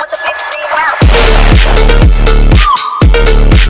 with the bitch